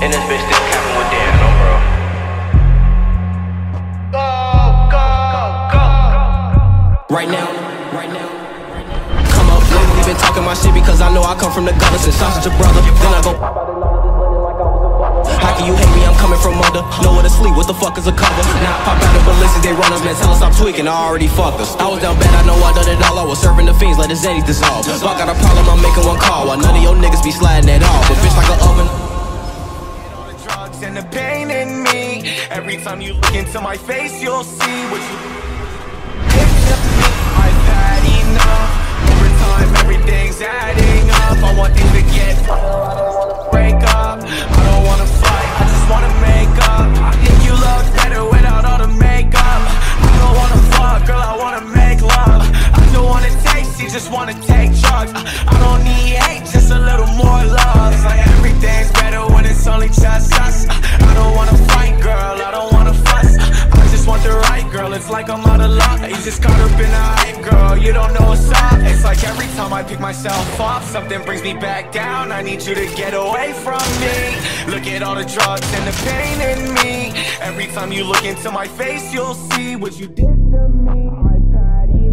And this bitch still capping with Dan, no bro. Go, go, go. Right now, right now. Come up, lately been talking my shit because I know I come from the gutter since sausage a brother. Then I go. How can you hate me? I'm coming from under. Nowhere to sleep. What the fuck is a cover? Now I pop out the ballistics, they run us, man. Tell us I'm tweaking. I already fucked us. I was down bad, I know I done it all. I was serving the fiends, let the Zeddies dissolve. If I got a problem, I'm making one call. While none of your niggas be sliding at all. Pain in me. Every time you look into my face, you'll see what you. I've had enough. Over time, everything's adding up. I want things to get. Break up. I don't wanna fight. I just wanna make up. I think you look better without all the makeup. I don't wanna fuck, girl. I wanna make love. I don't wanna taste. You just wanna take drugs. I I don't need want the right girl. It's like I'm out of luck. You just caught up in the hype, girl. You don't know what's up. It's like every time I pick myself up, something brings me back down. I need you to get away from me. Look at all the drugs and the pain in me. Every time you look into my face, you'll see what you did to me. Enough.